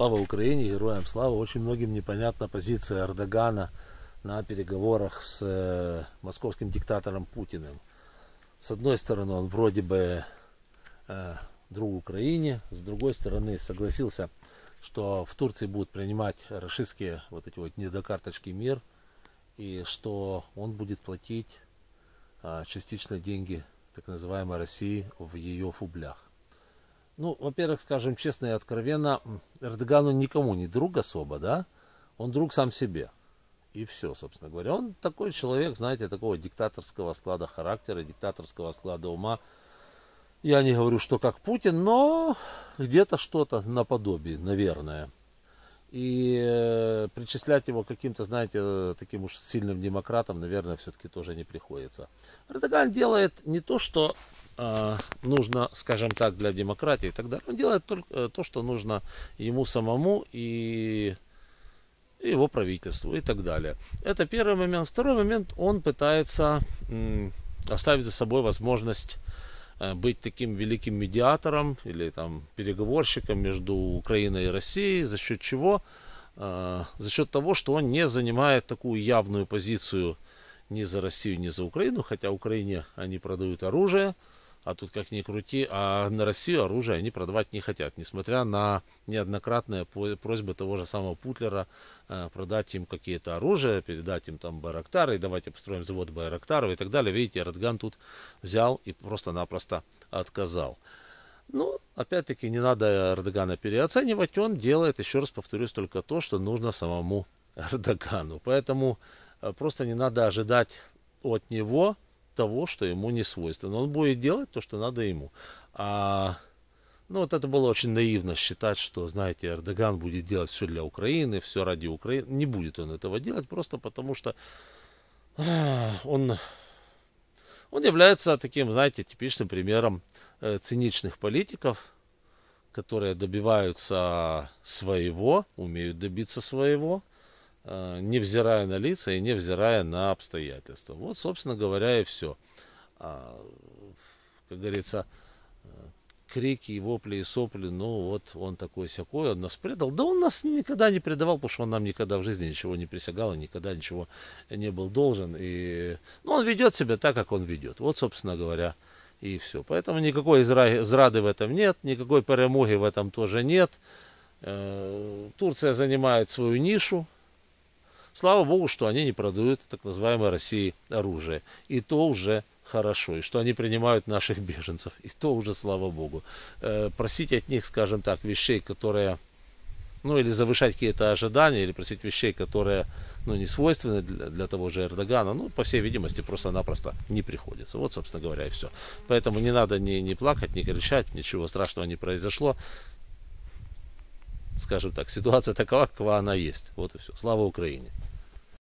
Слава Украине, героям слава. Очень многим непонятна позиция Эрдогана на переговорах с э, московским диктатором Путиным. С одной стороны, он вроде бы э, друг Украине, с другой стороны, согласился, что в Турции будут принимать расистские вот эти вот недокарточки мир, и что он будет платить э, частично деньги так называемой России в ее фублях. Ну, во-первых, скажем честно и откровенно, Эрдоган он никому не друг особо, да? Он друг сам себе. И все, собственно говоря. Он такой человек, знаете, такого диктаторского склада характера, диктаторского склада ума. Я не говорю, что как Путин, но где-то что-то наподобие, наверное. И э, причислять его каким-то, знаете, таким уж сильным демократом, наверное, все-таки тоже не приходится. Эрдоган делает не то, что э, нужно, скажем так, для демократии и так далее. Он делает только э, то, что нужно ему самому и его правительству и так далее. Это первый момент. Второй момент, он пытается оставить за собой возможность э, быть таким великим медиатором или там переговорщиком между Украиной и Россией, за счет чего? Э, за счет того, что он не занимает такую явную позицию ни за Россию, ни за Украину, хотя Украине они продают оружие, а тут как ни крути, а на Россию оружие они продавать не хотят, несмотря на неоднократные просьбы того же самого Путлера э, продать им какие-то оружия, передать им там Байрактары, давайте построим завод Байрактаров и так далее. Видите, Эрдоган тут взял и просто-напросто отказал. Ну, опять-таки, не надо Эрдогана переоценивать, он делает, еще раз повторюсь, только то, что нужно самому Эрдогану. Поэтому э, просто не надо ожидать от него того, что ему не свойственно. Он будет делать то, что надо ему. А, ну, вот это было очень наивно считать, что, знаете, Эрдоган будет делать все для Украины, все ради Украины. Не будет он этого делать, просто потому что он, он является таким, знаете, типичным примером э, циничных политиков, которые добиваются своего, умеют добиться своего, невзирая на лица и невзирая на обстоятельства. Вот, собственно говоря, и все. А, как говорится, э, крики, вопли и сопли, ну вот он такой всякой, он нас предал. Да он нас никогда не предавал, потому что он нам никогда в жизни ничего не присягал, и никогда ничего не был должен. И, ну, он ведет себя так, как он ведет. Вот, собственно говоря, и все. Поэтому никакой зрады в этом нет, никакой перемоги в этом тоже нет. Э, Турция занимает свою нишу, Слава богу, что они не продают так называемой России оружие. И то уже хорошо. И что они принимают наших беженцев. И то уже слава богу. Э, просить от них, скажем так, вещей, которые ну или завышать какие-то ожидания, или просить вещей, которые ну, не свойственны для, для того же Эрдогана, ну, по всей видимости, просто-напросто не приходится. Вот, собственно говоря, и все. Поэтому не надо ни, ни плакать, ни кричать, ничего страшного не произошло. Скажем так, ситуация такова, какова она есть. Вот и все. Слава Украине!